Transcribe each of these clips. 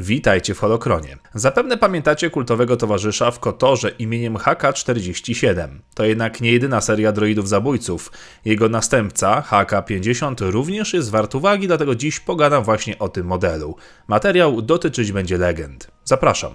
Witajcie w Holokronie. Zapewne pamiętacie kultowego towarzysza w Kotorze imieniem HK-47. To jednak nie jedyna seria droidów zabójców. Jego następca, HK-50, również jest wart uwagi, dlatego dziś pogadam właśnie o tym modelu. Materiał dotyczyć będzie legend. Zapraszam.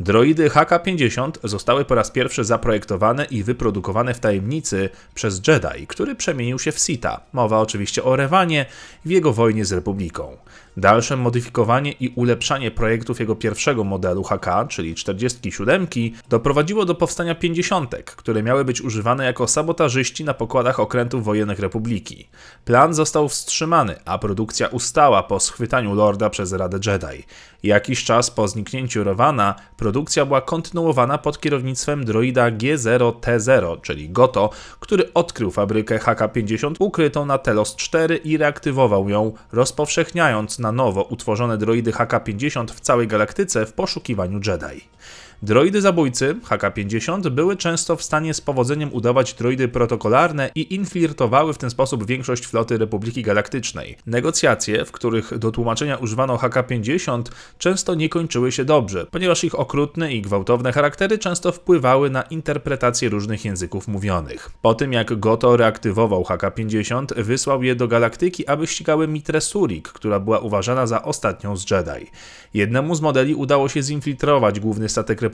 Droidy HK-50 zostały po raz pierwszy zaprojektowane i wyprodukowane w tajemnicy przez Jedi, który przemienił się w Sita. Mowa oczywiście o Rewanie w jego wojnie z Republiką. Dalsze modyfikowanie i ulepszanie projektów jego pierwszego modelu HK, czyli 47, doprowadziło do powstania 50, które miały być używane jako sabotażyści na pokładach okrętów wojennych Republiki. Plan został wstrzymany, a produkcja ustała po schwytaniu Lorda przez Radę Jedi. Jakiś czas po zniknięciu Rowana, produkcja była kontynuowana pod kierownictwem droida G0T0, czyli Goto, który odkrył fabrykę HK-50 ukrytą na Telos 4 i reaktywował ją, rozpowszechniając na nowo utworzone droidy HK-50 w całej galaktyce w poszukiwaniu Jedi. Droidy zabójcy HK-50 były często w stanie z powodzeniem udawać droidy protokolarne i infiltrowały w ten sposób większość floty Republiki Galaktycznej. Negocjacje, w których do tłumaczenia używano HK-50, często nie kończyły się dobrze, ponieważ ich okrutne i gwałtowne charaktery często wpływały na interpretację różnych języków mówionych. Po tym jak Goto reaktywował HK-50, wysłał je do galaktyki, aby ścigały Mitre Surik, która była uważana za ostatnią z Jedi. Jednemu z modeli udało się zinfiltrować główny statek Republiki,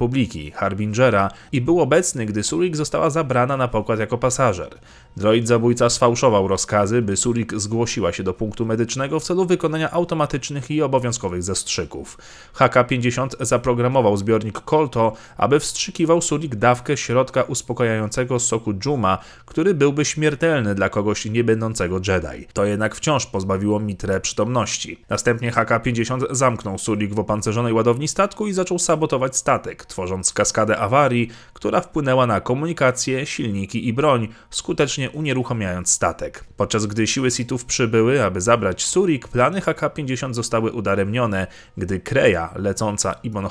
Harbingera, i był obecny, gdy Surik została zabrana na pokład jako pasażer. Droid zabójca sfałszował rozkazy, by Surik zgłosiła się do punktu medycznego w celu wykonania automatycznych i obowiązkowych zastrzyków. HK-50 zaprogramował zbiornik Kolto, aby wstrzykiwał Surik dawkę środka uspokajającego soku Juma, który byłby śmiertelny dla kogoś nie będącego Jedi. To jednak wciąż pozbawiło Mitre przytomności. Następnie HK-50 zamknął Surik w opancerzonej ładowni statku i zaczął sabotować statek, tworząc kaskadę awarii, która wpłynęła na komunikację, silniki i broń, skutecznie unieruchamiając statek. Podczas gdy siły Sithów przybyły, aby zabrać Surik, plany HK-50 zostały udaremnione, gdy Kreja, lecąca Ibon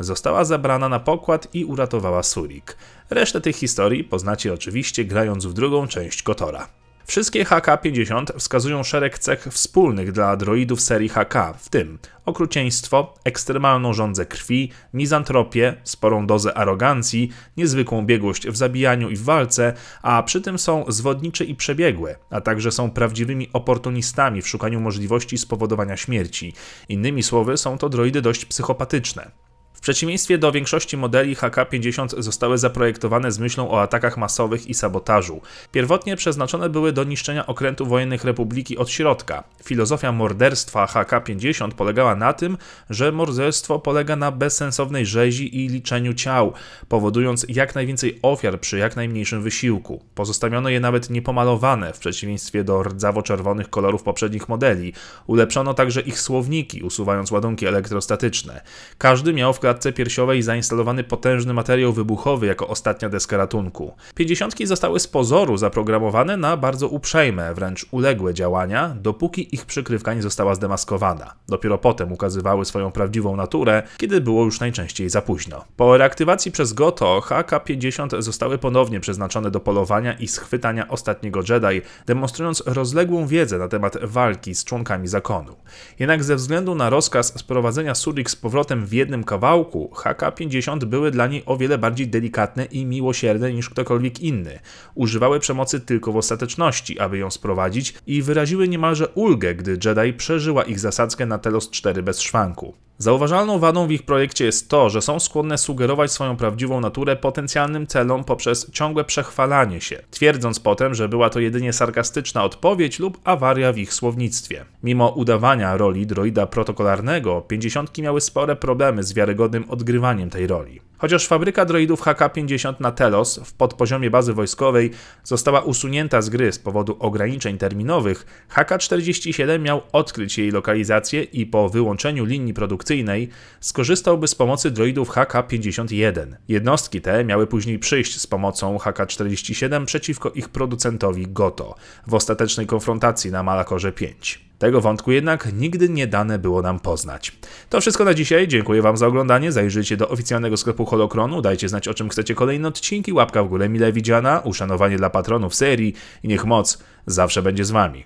została zabrana na pokład i uratowała Surik. Resztę tych historii poznacie oczywiście grając w drugą część Kotora. Wszystkie HK-50 wskazują szereg cech wspólnych dla droidów serii HK, w tym okrucieństwo, ekstremalną żądzę krwi, mizantropię, sporą dozę arogancji, niezwykłą biegłość w zabijaniu i w walce, a przy tym są zwodnicze i przebiegłe, a także są prawdziwymi oportunistami w szukaniu możliwości spowodowania śmierci. Innymi słowy, są to droidy dość psychopatyczne. W przeciwieństwie do większości modeli HK-50 zostały zaprojektowane z myślą o atakach masowych i sabotażu. Pierwotnie przeznaczone były do niszczenia okrętów wojennych Republiki od środka. Filozofia morderstwa HK-50 polegała na tym, że morderstwo polega na bezsensownej rzezi i liczeniu ciał, powodując jak najwięcej ofiar przy jak najmniejszym wysiłku. Pozostawiono je nawet niepomalowane, w przeciwieństwie do rdzawo-czerwonych kolorów poprzednich modeli. Ulepszono także ich słowniki, usuwając ładunki elektrostatyczne. Każdy miał w klatce piersiowej zainstalowany potężny materiał wybuchowy jako ostatnia deska ratunku. Pięćdziesiątki zostały z pozoru zaprogramowane na bardzo uprzejme, wręcz uległe działania, dopóki ich przykrywka nie została zdemaskowana. Dopiero potem ukazywały swoją prawdziwą naturę, kiedy było już najczęściej za późno. Po reaktywacji przez Goto, HK-50 zostały ponownie przeznaczone do polowania i schwytania ostatniego Jedi, demonstrując rozległą wiedzę na temat walki z członkami zakonu. Jednak ze względu na rozkaz sprowadzenia Surik z powrotem w jednym kawałku, HK-50 były dla niej o wiele bardziej delikatne i miłosierne niż ktokolwiek inny. Używały przemocy tylko w ostateczności, aby ją sprowadzić i wyraziły niemalże ulgę, gdy Jedi przeżyła ich zasadzkę na Telos 4 bez szwanku. Zauważalną wadą w ich projekcie jest to, że są skłonne sugerować swoją prawdziwą naturę potencjalnym celom poprzez ciągłe przechwalanie się, twierdząc potem, że była to jedynie sarkastyczna odpowiedź lub awaria w ich słownictwie. Mimo udawania roli droida protokolarnego, pięćdziesiątki miały spore problemy z wiarygodnym odgrywaniem tej roli. Chociaż fabryka droidów HK-50 na Telos w podpoziomie bazy wojskowej została usunięta z gry z powodu ograniczeń terminowych, HK-47 miał odkryć jej lokalizację i po wyłączeniu linii produkcyjnej skorzystałby z pomocy droidów HK-51. Jednostki te miały później przyjść z pomocą HK-47 przeciwko ich producentowi Goto w ostatecznej konfrontacji na Malakorze 5. Tego wątku jednak nigdy nie dane było nam poznać. To wszystko na dzisiaj. Dziękuję Wam za oglądanie. Zajrzyjcie do oficjalnego sklepu Holokronu. Dajcie znać o czym chcecie kolejne odcinki. Łapka w górę mile widziana. Uszanowanie dla patronów serii. I niech moc zawsze będzie z Wami.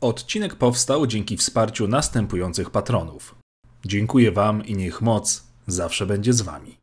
Odcinek powstał dzięki wsparciu następujących patronów. Dziękuję Wam i niech moc zawsze będzie z Wami.